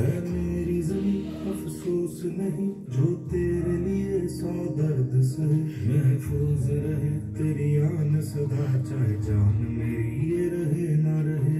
है मेरी जमी अफसोस नहीं, जो तेरे लिए सौ दर्द सहे। महफूज रहे, तेरी आन सदा, चाहे जान मेरी ये रहे, ना रहे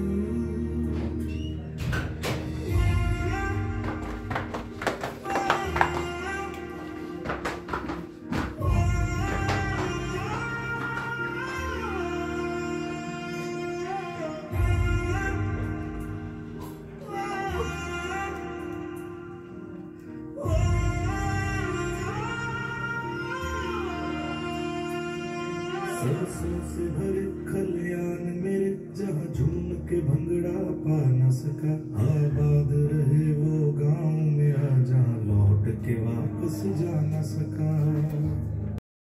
सांसों से भरे खलियान मेरे, जहाँ झूम के भंगड़ा पा न सका। आबाद रहे वो गाँव मेरा जहाँ लौट के वापस जा न सका।